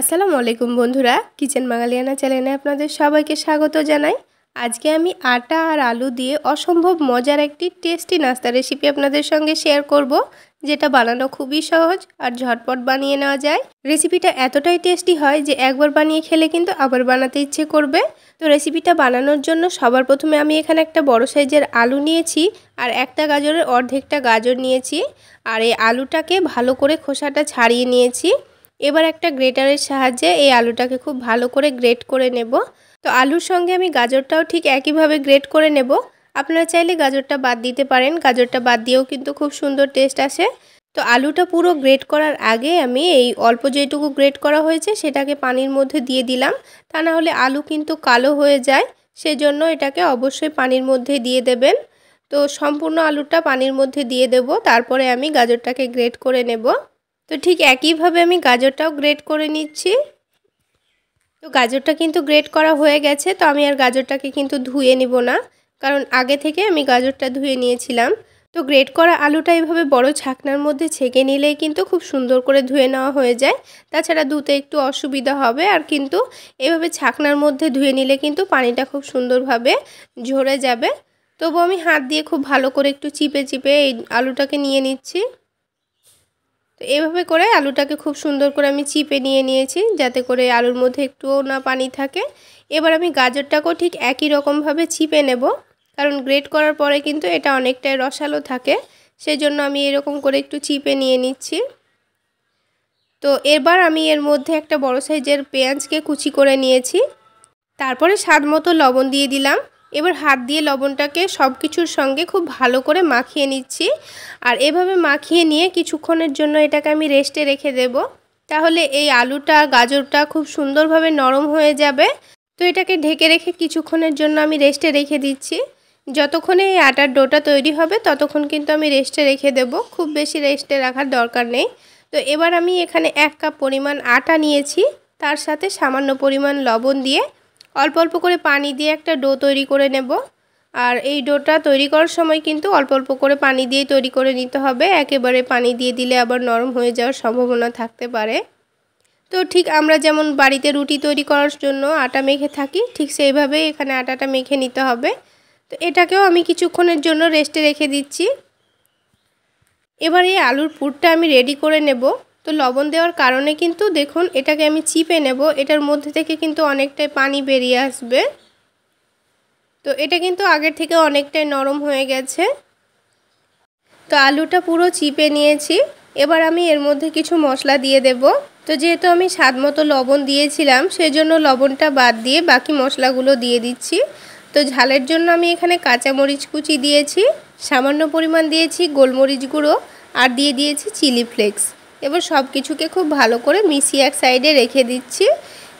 আসসালামু আলাইকুম বন্ধুরা, কিচেন বাঙালিয়ানা চ্যানেলে আপনাদের সবাইকে স্বাগত জানাই। আজকে আমি আটা আর আলু দিয়ে অসম্ভব মজার একটি টেস্টি নাস্তা রেসিপি আপনাদের সঙ্গে শেয়ার করব, যেটা বানানো খুবই সহজ আর ঝটপট বানিয়ে নেওয়া যায়। রেসিপিটা এতটাই টেস্টি হয় যে একবার বানিয়ে খেলে কিন্তু আবার বানাতে ইচ্ছে করবে। তো রেসিপিটা বানানোর জন্য সবার প্রথমে আমি এখানে একটা বড় সাইজের আলু নিয়েছি আর একটা গাজরের অর্ধেকটা গাজর নিয়েছি। আর এই আলুটাকে ভালো করে খোসাটা ছাড়িয়ে নিয়েছি। এবার একটা গ্রেটারের সাহায্যে এই আলুটাকে খুব ভালো করে গ্রেট করে নেব। তো আলুর সঙ্গে আমি গাজরটাও ঠিক একইভাবে গ্রেট করে নেব। আপনারা চাইলে গাজরটা বাদ দিতে পারেন। গাজরটা বাদ দিয়েও কিন্তু খুব সুন্দর টেস্ট আসে। তো আলুটা পুরো গ্রেট করার আগে আমি এই অল্প যেটুকু গ্রেট করা হয়েছে সেটাকে পানির মধ্যে দিয়ে দিলাম। তা না হলে আলু কিন্তু কালো হয়ে যায়, সেজন্য এটাকে অবশ্যই পানির মধ্যে দিয়ে দেবেন। তো সম্পূর্ণ আলুটা পানির মধ্যে দিয়ে দেব। তারপরে আমি গাজরটাকে গ্রেট করে নেব। তো ঠিক একইভাবে আমি গাজরটাও গ্রেট করে নিচ্ছি। তো গাজরটা কিন্তু গ্রেট করা হয়ে গেছে, তো আমি আর গাজরটাকে কিন্তু ধুয়ে নিব না, কারণ আগে থেকে আমি গাজরটা ধুয়ে নিয়েছিলাম। তো গ্রেট করা আলুটা এইভাবে বড় ছাকনার মধ্যে ছেঁকে নিলেই কিন্তু খুব সুন্দর করে ধুয়ে নেওয়া হয়ে যায়। তাছাড়া ধুতে একটু অসুবিধা হবে, আর কিন্তু এভাবে ছাকনার মধ্যে ধুয়ে নিলে কিন্তু পানিটা খুব সুন্দরভাবে ঝরে যাবে। তবু আমি হাত দিয়ে খুব ভালো করে একটু চিপে চিপে এই আলুটাকে নিয়ে নিচ্ছি। তো এভাবে করে আলুটাকে খুব সুন্দর করে আমি চিপে নিয়ে নিয়েছি, যাতে করে আলুর মধ্যে একটুও না পানি থাকে। এবার আমি গাজরটাকেও ঠিক একই রকমভাবে চিপে নেব, কারণ গ্রেট করার পরে কিন্তু এটা অনেকটাই রসালো থাকে। সেই জন্য আমি এরকম করে একটু চিপে নিয়ে নিচ্ছি। তো এবার আমি এর মধ্যে একটা বড় সাইজের পেঁয়াজকে কুচি করে নিয়েছি। তারপরে স্বাদ মতো লবণ দিয়ে দিলাম। এবার হাত দিয়ে লবণটাকে সব কিছুর সঙ্গে খুব ভালো করে মাখিয়ে নিচ্ছি। আর এভাবে মাখিয়ে নিয়ে কিছুক্ষণের জন্য এটাকে আমি রেস্টে রেখে দেব। তাহলে এই আলুটা, গাজরটা খুব সুন্দরভাবে নরম হয়ে যাবে। তো এটাকে ঢেকে রেখে কিছুক্ষণের জন্য আমি রেস্টে রেখে দিচ্ছি। যতক্ষণে এই আটার ডোটা তৈরি হবে, ততক্ষণ কিন্তু আমি রেস্টে রেখে দেব। খুব বেশি রেস্টে রাখার দরকার নেই। তো এবার আমি এখানে এক কাপ পরিমাণ আটা নিয়েছি। তার সাথে সামান্য পরিমাণ লবণ দিয়ে অল্প অল্প করে পানি দিয়ে একটা ডো তৈরি করে নেব। আর এই ডোটা তৈরি করার সময় কিন্তু অল্প অল্প করে পানি দিয়ে তৈরি করে নিতে হবে। একেবারে পানি দিয়ে দিলে আবার নরম হয়ে যাওয়ার সম্ভাবনা থাকতে পারে। তো ঠিক আমরা যেমন বাড়িতে রুটি তৈরি করার জন্য আটা মেখে থাকি, ঠিক সেইভাবেই এখানে আটাটা মেখে নিতে হবে। তো এটাকেও আমি কিছুক্ষণের জন্য রেস্টে রেখে দিচ্ছি। এবার এই আলুর পুরটা আমি রেডি করে নেব। তো লবণ দেওয়ার কারণে কিন্তু দেখুন, এটাকে আমি চিপে নেব। এটার মধ্যে থেকে কিন্তু অনেকটাই পানি বেরিয়ে আসবে। তো এটা কিন্তু আগের থেকে অনেকটাই নরম হয়ে গেছে। তো আলুটা পুরো চিপে নিয়েছি। এবার আমি এর মধ্যে কিছু মশলা দিয়ে দেব। তো যেহেতু আমি স্বাদ মতো লবণ দিয়েছিলাম, সেজন্য লবণটা বাদ দিয়ে বাকি মশলাগুলো দিয়ে দিচ্ছি। তো ঝালের জন্য আমি এখানে কাঁচামরিচ কুচি দিয়েছি, সামান্য পরিমাণ দিয়েছি গোলমরিচ গুঁড়ো, আর দিয়ে দিয়েছি চিলি ফ্লেক্স। এবার সব কিছুকে খুব ভালো করে মিশিয়ে এক সাইডে রেখে দিচ্ছি।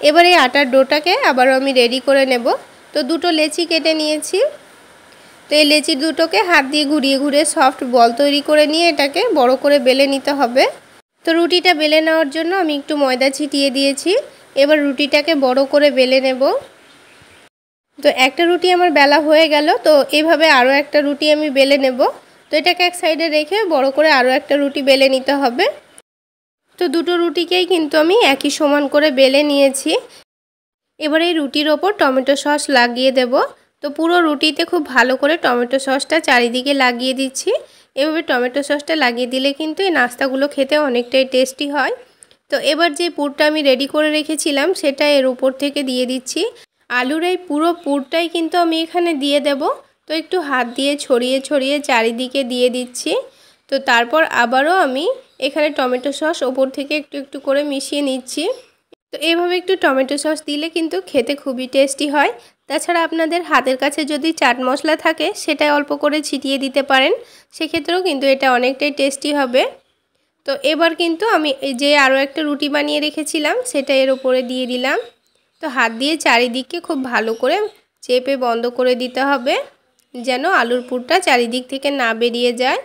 এবার এই আটার ডোটাকে আবারও আমি রেডি করে নেব। তো দুটো লেচি কেটে নিয়েছি। তো এই লেচি দুটোকে হাত দিয়ে ঘুরিয়ে ঘুরিয়ে সফট বল তৈরি করে নিয়ে এটাকে বড় করে বেলে নিতে হবে। তো রুটিটা বেলে নেওয়ার জন্য আমি একটু ময়দা ছিটিয়ে দিয়েছি। এবার রুটিটাকে বড় করে বেলে নেব। তো একটা রুটি আমার বেলা হয়ে গেল। তো এভাবে আরও একটা রুটি আমি বেলে নেব। তো এটাকে এক সাইডে রেখে বড় করে আরও একটা রুটি বেলে নিতে হবে। তো দুটো রুটিকেই কিন্তু আমি একই সমান করে বেলে নিয়েছি। এবার এই রুটির ওপর টমেটো সস লাগিয়ে দেব। তো পুরো রুটিতে খুব ভালো করে টমেটো সসটা চারিদিকে লাগিয়ে দিচ্ছি। এভাবে টমেটো সসটা লাগিয়ে দিলে কিন্তু এই নাস্তাগুলো খেতে অনেকটাই টেস্টি হয়। তো এবার যে পুরটা আমি রেডি করে রেখেছিলাম, সেটা এর উপর থেকে দিয়ে দিচ্ছি। আলুর এই পুরো পুরটাই কিন্তু আমি এখানে দিয়ে দেব। তো একটু হাত দিয়ে ছড়িয়ে ছড়িয়ে চারিদিকে দিয়ে দিচ্ছি। তো তারপর আবারও আমি এখানে টমেটো সস, ওপর থেকে একটু একটু করে মিশিয়ে নিচ্ছি। তো এইভাবে একটু টমেটো সস দিলে কিন্তু খেতে খুবই টেস্টি হয়। তাছাড়া আপনাদের হাতের কাছে যদি চাট মশলা থাকে, সেটা অল্প করে ছিটিয়ে দিতে পারেন। সেক্ষেত্রেও কিন্তু এটা অনেকটাই টেস্টি হবে। তো এবার কিন্তু আমি যে আরও একটা রুটি বানিয়ে রেখেছিলাম, সেটা এর ওপরে দিয়ে দিলাম। তো হাত দিয়ে চারিদিককে খুব ভালো করে চেপে বন্ধ করে দিতে হবে, যেন আলুর পুরটা চারিদিক থেকে না বেরিয়ে যায়।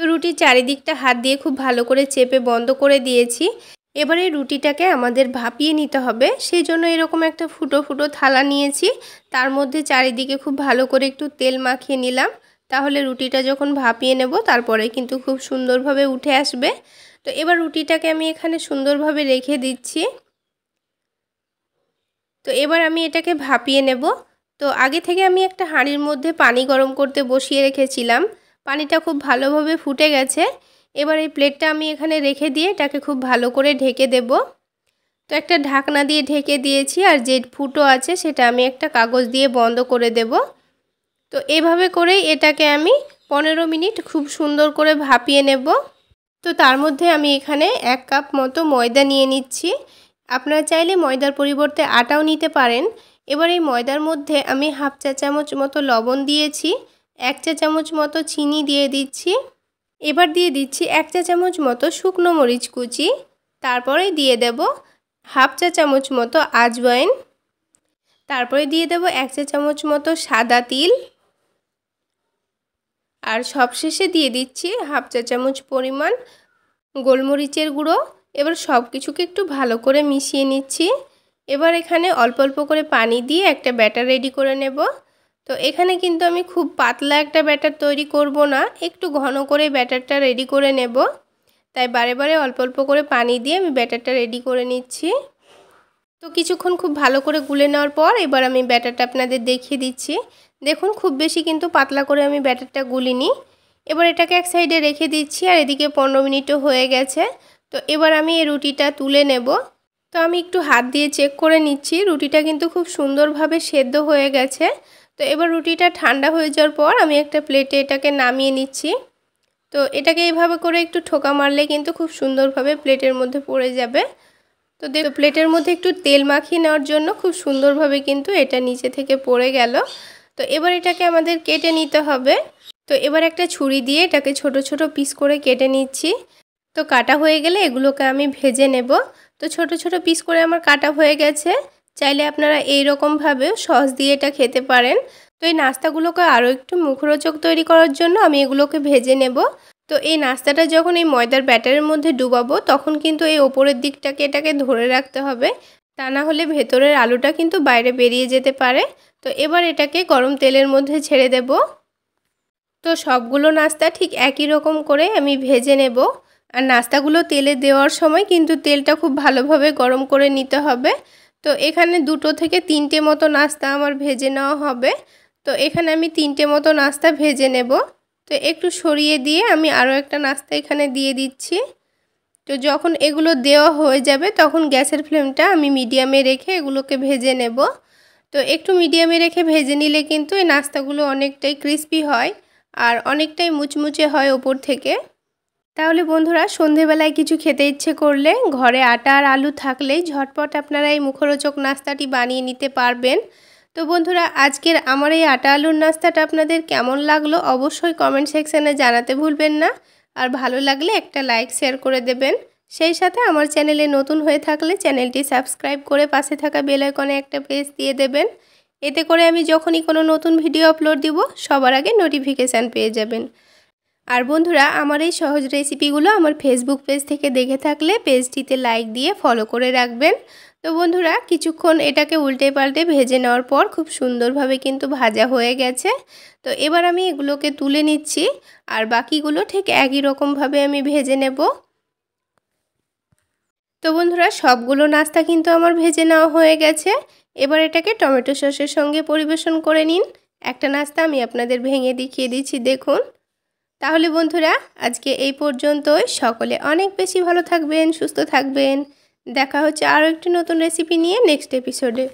তো রুটির চারিদিকটা হাত দিয়ে খুব ভালো করে চেপে বন্ধ করে দিয়েছি। এবারে রুটিটাকে আমাদের ভাপিয়ে নিতে হবে। সেই জন্য এরকম একটা ফুটো ফুটো থালা নিয়েছি। তার মধ্যে চারিদিকে খুব ভালো করে একটু তেল মাখিয়ে নিলাম। তাহলে রুটিটা যখন ভাপিয়ে নেব, তারপরে কিন্তু খুব সুন্দরভাবে উঠে আসবে। তো এবার রুটিটাকে আমি এখানে সুন্দরভাবে রেখে দিচ্ছি। তো এবার আমি এটাকে ভাপিয়ে নেব। তো আগে থেকে আমি একটা হাঁড়ির মধ্যে পানি গরম করতে বসিয়ে রেখেছিলাম। পানিটা খুব ভালোভাবে ফুটে গেছে। এবার এই প্লেটটা আমি এখানে রেখে দিয়ে এটাকে খুব ভালো করে ঢেকে দেব। তো একটা ঢাকনা দিয়ে ঢেকে দিয়েছি আর যে ফুটো আছে সেটা আমি একটা কাগজ দিয়ে বন্ধ করে দেব। তো এভাবে করেই এটাকে আমি পনেরো মিনিট খুব সুন্দর করে ভাপিয়ে নেব। তো তার মধ্যে আমি এখানে এক কাপ মতো ময়দা নিয়ে নিচ্ছি। আপনারা চাইলে ময়দার পরিবর্তে আটাও নিতে পারেন। এবার এই ময়দার মধ্যে আমি হাফ চা চামচ মতো লবণ দিয়েছি। এক চা চামচ মতো চিনি দিয়ে দিচ্ছি। এবার দিয়ে দিচ্ছি এক চা চামচ মতো শুকনো মরিচ কুচি। তারপরে দিয়ে দেব হাফ চা চামচ মতো আজওয়াইন। তারপরে দিয়ে দেব এক চা চামচ মতো সাদা তিল। আর সবশেষে দিয়ে দিচ্ছি হাফ চা চামচ পরিমাণ গোলমরিচের গুঁড়ো। এবার সব কিছুকে একটু ভালো করে মিশিয়ে নিচ্ছি। এবার এখানে অল্প অল্প করে পানি দিয়ে একটা ব্যাটার রেডি করে নেব। তো এখানে কিন্তু আমি খুব পাতলা একটা ব্যাটার তৈরি করব না, একটু ঘন করে ব্যাটারটা রেডি করে নেব। তাই বারে বারে অল্প অল্প করে পানি দিয়ে আমি ব্যাটারটা রেডি করে নিচ্ছি। তো কিছুক্ষণ খুব ভালো করে গুলে নেওয়ার পর এবার আমি ব্যাটারটা আপনাদের দেখিয়ে দিচ্ছি। দেখুন, খুব বেশি কিন্তু পাতলা করে আমি ব্যাটারটা গুলিনি। এবার এটাকে এক সাইডে রেখে দিচ্ছি আর এদিকে পনেরো মিনিটও হয়ে গেছে। তো এবার আমি এই রুটিটা তুলে নেব। তো আমি একটু হাত দিয়ে চেক করে নিচ্ছি। রুটিটা কিন্তু খুব সুন্দরভাবে সেদ্ধ হয়ে গেছে। তো এবার রুটিটা ঠান্ডা হয়ে যাওয়ার পর আমি একটা প্লেটে এটাকে নামিয়ে নিচ্ছি। তো এটাকে এইভাবে করে একটু ঠোকা মারলে কিন্তু খুব সুন্দরভাবে প্লেটের মধ্যে পড়ে যাবে। তো দেখো প্লেটের মধ্যে একটু তেল মাখিয়ে নেওয়ার জন্য খুব সুন্দরভাবে কিন্তু এটা নিচে থেকে পড়ে গেল। তো এবার এটাকে আমাদের কেটে নিতে হবে। তো এবার একটা ছুরি দিয়ে এটাকে ছোট ছোট পিস করে কেটে নিচ্ছি। তো কাটা হয়ে গেলে এগুলোকে আমি ভেজে নেব। তো ছোট ছোট পিস করে আমার কাটা হয়ে গেছে। চাইলে আপনারা এই রকমভাবেও সস দিয়ে এটা খেতে পারেন। তো এই নাস্তাগুলোকে আরও একটু মুখরোচক তৈরি করার জন্য আমি এগুলোকে ভেজে নেব। তো এই নাস্তাটা যখন এই ময়দার ব্যাটারের মধ্যে ডুবাবো, তখন কিন্তু এই ওপরের দিকটাকে এটাকে ধরে রাখতে হবে। তা না হলে ভেতরের আলুটা কিন্তু বাইরে বেরিয়ে যেতে পারে। তো এবার এটাকে গরম তেলের মধ্যে ছেড়ে দেব। তো সবগুলো নাস্তা ঠিক একই রকম করে আমি ভেজে নেব। আর নাস্তাগুলো তেলে দেওয়ার সময় কিন্তু তেলটা খুব ভালোভাবে গরম করে নিতে হবে। তো এখানে দুটো থেকে তিনটে মতো নাস্তা আমার ভেজে নেওয়া হবে। তো এখানে আমি তিনটে মতো নাস্তা ভেজে নেব। তো একটু সরিয়ে দিয়ে আমি আরও একটা নাস্তা এখানে দিয়ে দিচ্ছি। তো যখন এগুলো দেওয়া হয়ে যাবে তখন গ্যাসের ফ্লেমটা আমি মিডিয়ামে রেখে এগুলোকে ভেজে নেব। তো একটু মিডিয়ামে রেখে ভেজে নিলে কিন্তু এই নাস্তাগুলো অনেকটাই ক্রিস্পি হয় আর অনেকটাই মুচমুচে হয় ওপর থেকে। তাহলে বন্ধুরা, সন্ধেবেলায় কিছু খেতে ইচ্ছে করলে ঘরে আটা আর আলু থাকলেই ঝটপট আপনারা এই মুখরোচক নাস্তাটি বানিয়ে নিতে পারবেন। তো বন্ধুরা, আজকের আমার এই আটা আলুর নাস্তাটা আপনাদের কেমন লাগল অবশ্যই কমেন্ট সেকশানে জানাতে ভুলবেন না। আর ভালো লাগলে একটা লাইক শেয়ার করে দেবেন। সেই সাথে আমার চ্যানেলে নতুন হয়ে থাকলে চ্যানেলটি সাবস্ক্রাইব করে পাশে থাকা বেল আইকনে একটা প্রেস দিয়ে দেবেন। এতে করে আমি যখনই কোনো নতুন ভিডিও আপলোড দিব, সবার আগে নোটিফিকেশান পেয়ে যাবেন। আর বন্ধুরা, আমার এই সহজ রেসিপিগুলো আমার ফেসবুক পেজ থেকে দেখে থাকলে পেজটিতে লাইক দিয়ে ফলো করে রাখবেন। তো বন্ধুরা, কিছুক্ষণ এটাকে উল্টে পাল্টে ভেজে নেওয়ার পর খুব সুন্দরভাবে কিন্তু ভাজা হয়ে গেছে। তো এবার আমি এগুলোকে তুলে নিচ্ছি আর বাকিগুলো ঠিক একই রকমভাবে আমি ভেজে নেব। তো বন্ধুরা, সবগুলো নাস্তা কিন্তু আমার ভেজে নেওয়া হয়ে গেছে। এবার এটাকে টমেটো সসের সঙ্গে পরিবেশন করে নিন। একটা নাস্তা আমি আপনাদের ভেঙে দেখিয়ে দিচ্ছি, দেখুন। তাহলে বন্ধুরা, আজকে এই পর্যন্তই। সকলে অনেক বেশি ভালো থাকবেন, সুস্থ থাকবেন। দেখা হচ্ছে আরও একটি নতুন রেসিপি নিয়ে নেক্সট এপিসোডে